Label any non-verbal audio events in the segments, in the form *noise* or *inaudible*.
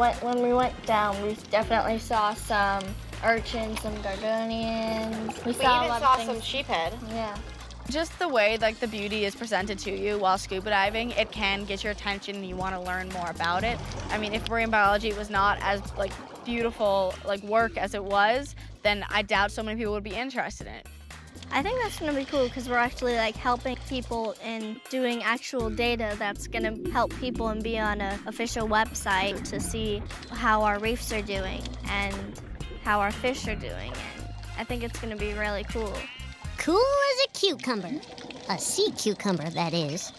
when, when we went down, we definitely saw some urchins, some gorgonians. We, We saw a even lot saw of some things. sheephead. Yeah. Just the way like the beauty is presented to you while scuba diving, it can get your attention and you want to learn more about it. I mean, if marine biology was not as like beautiful like work as it was, then I doubt so many people would be interested in it. I think that's gonna be cool because we're actually like helping people and doing actual data that's gonna help people and be on a official website to see how our reefs are doing and how our fish are doing. And I think it's gonna be really cool. Cool as a cucumber. A sea cucumber, that is.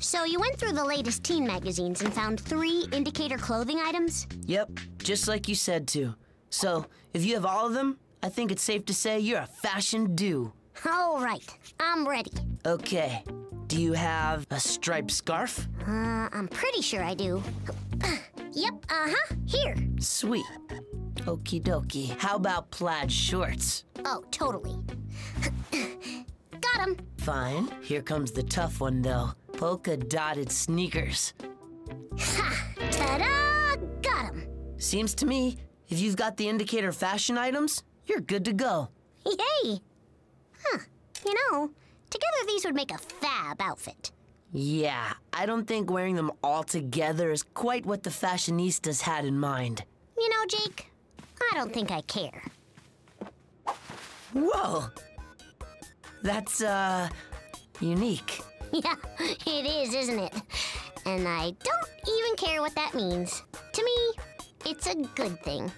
So you went through the latest teen magazines and found three indicator clothing items? Yep, just like you said to. So, if you have all of them, I think it's safe to say you're a fashion do. All right, I'm ready. Okay, do you have a striped scarf? Uh, I'm pretty sure I do. *sighs* yep, uh-huh, here. Sweet. Okie dokie. How about plaid shorts? Oh, totally. *clears throat* Got him. Fine. Here comes the tough one, though. Polka dotted sneakers. Ha! Ta-da! Got him. Seems to me, if you've got the indicator fashion items, you're good to go. Yay! Huh. You know, together these would make a fab outfit. Yeah, I don't think wearing them all together is quite what the fashionistas had in mind. You know, Jake, I don't think I care. Whoa! That's, uh, unique. *laughs* Yeah, it is, isn't it? And I don't even care what that means. To me, it's a good thing.